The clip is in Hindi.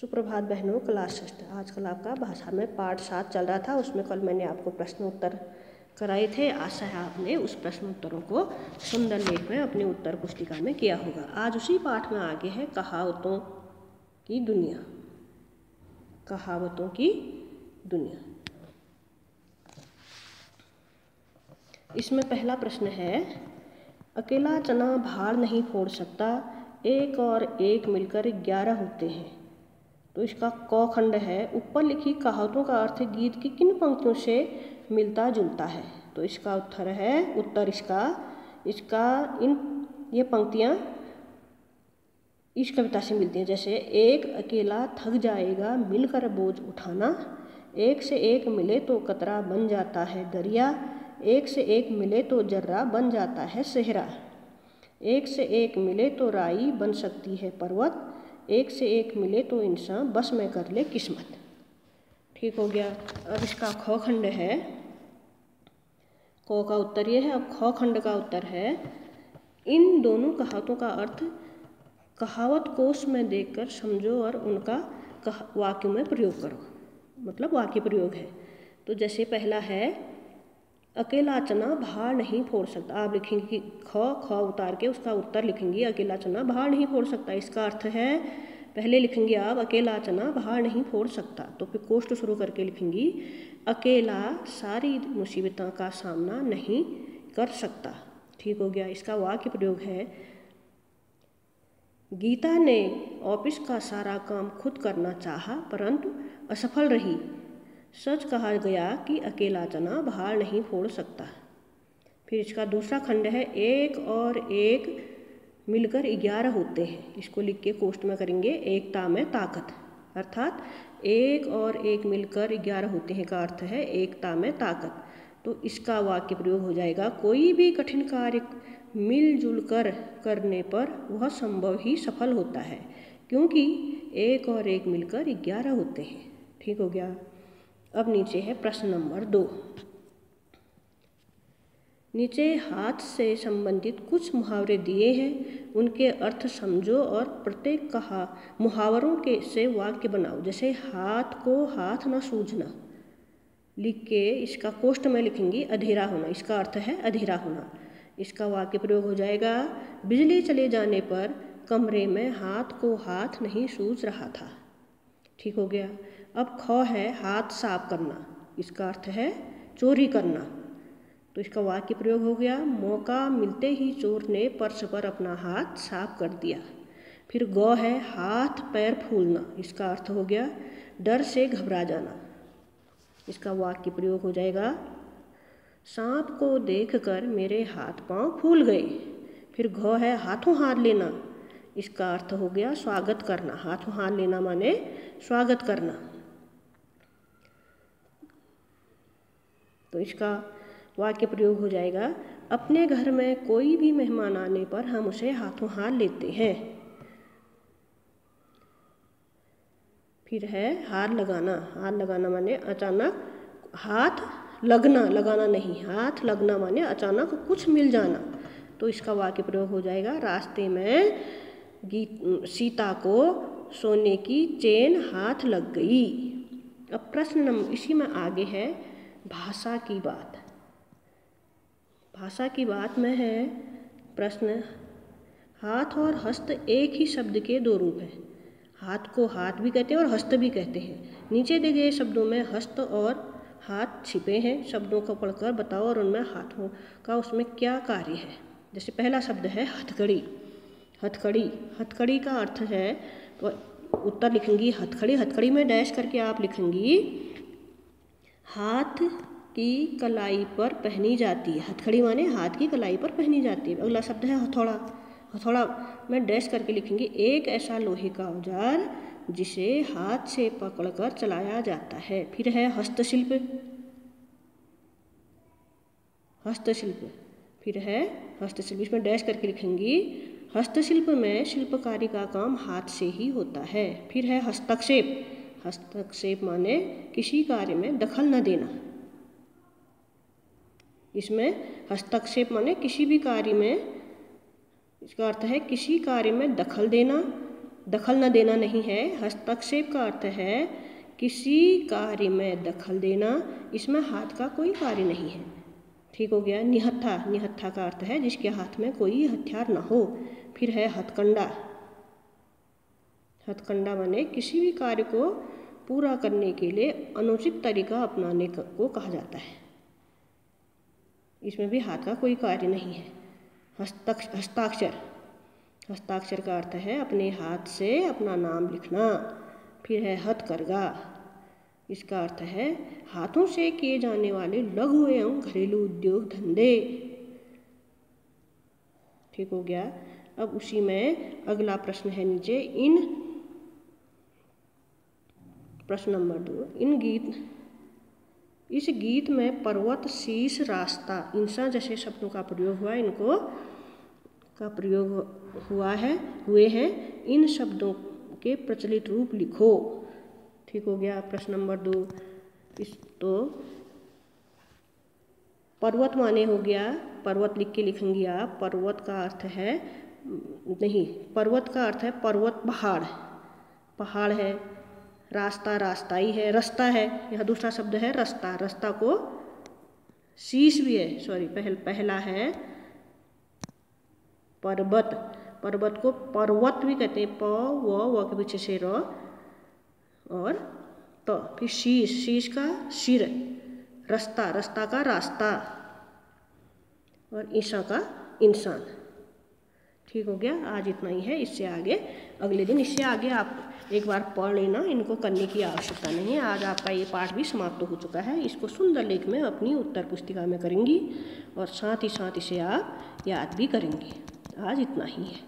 सुप्रभात बहनों क्लास षष्ठ आजकल आपका भाषा में पाठ सात चल रहा था, उसमें कल मैंने आपको प्रश्न उत्तर कराए थे। आशा है आपने उस प्रश्न उत्तरों को सुंदर लेख में, अपने उत्तर पुस्तिका में किया होगा। आज उसी पाठ में आगे है, कहावतों की दुनिया। कहावतों की दुनिया। इसमें पहला प्रश्न है, अकेला चना भार नहीं फोड़ सकता, एक और एक मिलकर ग्यारह होते हैं। तो इसका क खंड है। ऊपर लिखी कहावतों का अर्थ गीत की किन पंक्तियों से मिलता जुलता है? तो इसका उत्तर है, उत्तर इसका इसका इन, ये पंक्तियाँ इस कविता से मिलती हैं। जैसे, एक अकेला थक जाएगा, मिलकर बोझ उठाना। एक से एक मिले तो कतरा बन जाता है दरिया। एक से एक मिले तो जर्रा बन जाता है सेहरा। एक से एक मिले तो राई बन सकती है पर्वत। एक से एक मिले तो इंसान बस में कर ले किस्मत। ठीक हो गया। अब इसका ख खंड है। क का उत्तर ये है। अब ख खंड का उत्तर है। इन दोनों कहावतों का अर्थ कहावत कोष में देखकर समझो और उनका वाक्य में प्रयोग करो। मतलब वाक्य प्रयोग है। तो जैसे पहला है अकेला चना भार नहीं फोड़ सकता। आप लिखेंगे कि ख ख उतार के उसका उत्तर लिखेंगे, अकेला चना भार नहीं फोड़ सकता। इसका अर्थ है, पहले लिखेंगे आप, अकेला चना भार नहीं फोड़ सकता। तो फिर कोष्ट शुरू करके लिखेंगी, अकेला सारी मुसीबतों का सामना नहीं कर सकता। ठीक हो गया। इसका वाक्य प्रयोग है, गीता ने ऑफ़िस का सारा काम खुद करना चाहा, परंतु असफल रही। सच कहा गया कि अकेला चना भार नहीं फोड़ सकता। फिर इसका दूसरा खंड है, एक और एक मिलकर ग्यारह होते हैं। इसको लिख के कोष्ट में करेंगे, एकता में ताकत। अर्थात, एक और एक मिलकर ग्यारह होते हैं का अर्थ है एकता में ताकत। तो इसका वाक्य प्रयोग हो जाएगा, कोई भी कठिन कार्य मिलजुल कर करने पर वह संभव ही सफल होता है, क्योंकि एक और एक मिलकर ग्यारह होते हैं। ठीक हो गया? अब नीचे है प्रश्न नंबर दो। नीचे हाथ से संबंधित कुछ मुहावरे दिए हैं। उनके अर्थ समझो और प्रत्येक कहा, मुहावरों के से वाक्य बनाओ। जैसे, हाथ को हाथ न सूझना। लिख के इसका कोष्ट में लिखेंगी, अधेरा होना। इसका अर्थ है, अधेरा होना। इसका वाक्य प्रयोग हो जाएगा, बिजली चले जाने पर कमरे में हाथ को हाथ नहीं सूझ रहा था। ठीक हो गया। अब ख है हाथ साफ़ करना, इसका अर्थ है चोरी करना। तो इसका वाक्य प्रयोग हो गया, मौका मिलते ही चोर ने पर्स पर अपना हाथ साफ़ कर दिया। फिर ग है हाथ पैर फूलना, इसका अर्थ हो गया डर से घबरा जाना। इसका वाक्य प्रयोग हो जाएगा, सांप को देखकर मेरे हाथ पाँव फूल गए। फिर घ है हाथों हाथ लेना, इसका अर्थ हो गया स्वागत करना। हाथों हाथ लेना माने स्वागत करना। तो इसका वाक्य प्रयोग हो जाएगा, अपने घर में कोई भी मेहमान आने पर हम उसे हाथों हाथ लेते हैं। फिर है हाथ लगाना। हाथ लगाना माने अचानक हाथ लगना। लगाना नहीं, हाथ लगना माने अचानक कुछ मिल जाना। तो इसका वाक्य प्रयोग हो जाएगा, रास्ते में गीत, सीता को सोने की चेन हाथ लग गई। अब प्रश्न नंबर इसी में आगे है भाषा की बात। भाषा की बात में है प्रश्न, हाथ और हस्त एक ही शब्द के दो रूप हैं। हाथ को हाथ भी कहते हैं और हस्त भी कहते हैं। नीचे दिए गए शब्दों में हस्त और हाथ छिपे हैं। शब्दों को पढ़कर बताओ और उनमें हाथों का उसमें क्या कार्य है? जैसे पहला शब्द है हथकड़ी। हथकड़ी हथकड़ी का अर्थ है तो उत्तर लिखेंगी हथकड़ी। हथकड़ी में डैश करके आप लिखेंगी हाथ की कलाई पर पहनी जाती है। हथकड़ी माने हाथ की कलाई पर पहनी जाती है। अगला शब्द है हथौड़ा। हथौड़ा मैं डैश करके लिखेंगे। एक ऐसा लोहे का औज़ार जिसे हाथ से पकड़कर चलाया जाता है। फिर है हस्तशिल्प। हस्तशिल्प। फिर है हस्तशिल्प। इसमें डैश करके लिखेंगी। हस्तशिल्प में शिल्पकारी का काम हाथ से ही होता है। फिर है हस्तक्षेप। हस्तक्षेप माने किसी कार्य में दखल न देना। इसमें हस्तक्षेप माने किसी भी कार्य में, इसका अर्थ है किसी कार्य में दखल देना। दखल न देना नहीं है, हस्तक्षेप का अर्थ है किसी कार्य में दखल देना। इसमें हाथ का कोई कार्य नहीं है। ठीक हो गया, निहत्था। निहत्था का अर्थ है जिसके हाथ में कोई हथियार ना हो, फिर है हथकंडा। हथकंडा माने किसी भी कार्य को पूरा करने के लिए अनुचित तरीका अपनाने को कहा जाता है। इसमें भी हाथ का कोई कार्य नहीं है। हस्तक्ष हस्ताक्षर। हस्ताक्षर का अर्थ है अपने हाथ से अपना नाम लिखना, फिर है हथकरघा। इसका अर्थ है हाथों से किए जाने वाले लघु एवं घरेलू उद्योग धंधे। ठीक हो गया। अब उसी में अगला प्रश्न है नीचे। इन प्रश्न नंबर दो। इन गीत, इस गीत में पर्वत शीश रास्ता इंसा जैसे शब्दों का प्रयोग हुआ, इनको, का प्रयोग हुआ है, हुए हैं। इन शब्दों के प्रचलित रूप लिखो। ठीक हो गया प्रश्न नंबर दो। इस तो पर्वत माने हो गया, पर्वत लिख के लिखेंगे आप, पर्वत का अर्थ है, नहीं, पर्वत का अर्थ है पर्वत पहाड़ पहाड़ है। रास्ता रास्ता ही है, रास्ता है। यह दूसरा शब्द है रास्ता। रास्ता को शीश भी है सॉरी पहल, पहला है पर्वत। पर्वत को पर्वत भी कहते हैं, प, व व के पीछे से र और तो। फिर शीश शीश का सिर। रास्ता रास्ता का रास्ता। और ईशा का इंसान। ठीक हो गया, आज इतना ही है, इससे आगे, अगले दिन इससे आगे आप एक बार पढ़ लेना, इनको करने की आवश्यकता नहीं है। आज आपका ये पाठ भी समाप्त हो चुका है, इसको सुंदर लेख में अपनी उत्तर पुस्तिका में करेंगी और साथ ही साथ इसे आप याद भी करेंगी। आज इतना ही है।